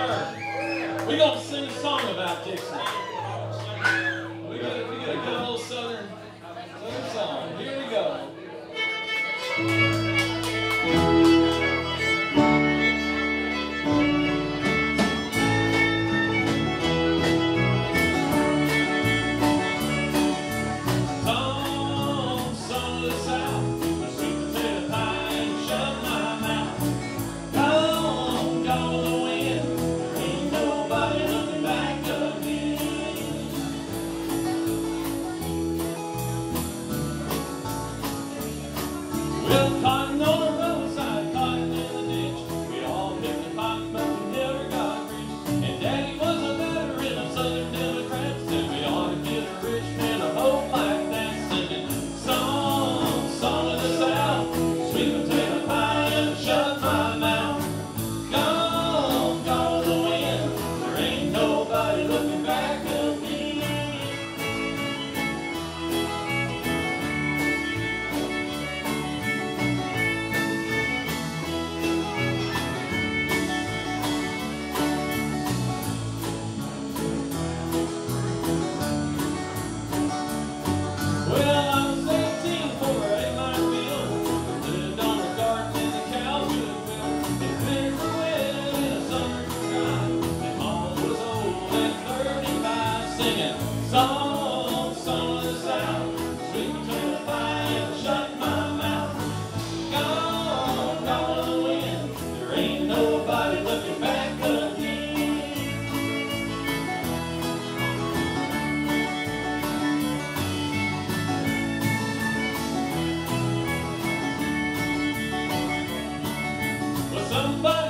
We're going to sing a song about Dixie. We get, we a good old southern, southern song. Here we go. somebody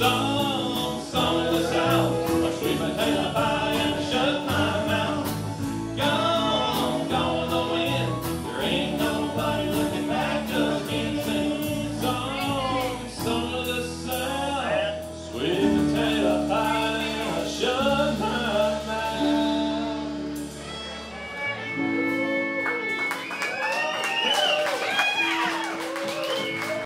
song.